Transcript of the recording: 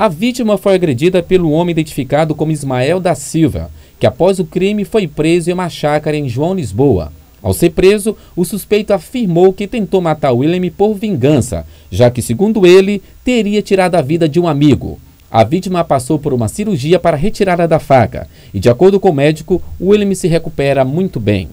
A vítima foi agredida pelo homem identificado como Ismael da Silva, que após o crime foi preso em uma chácara em João Lisboa. Ao ser preso, o suspeito afirmou que tentou matar William por vingança, já que, segundo ele, teria tirado a vida de um amigo. A vítima passou por uma cirurgia para retirada da faca e, de acordo com o médico, William se recupera muito bem.